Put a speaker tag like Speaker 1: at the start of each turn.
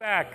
Speaker 1: Back.